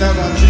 estava aqui.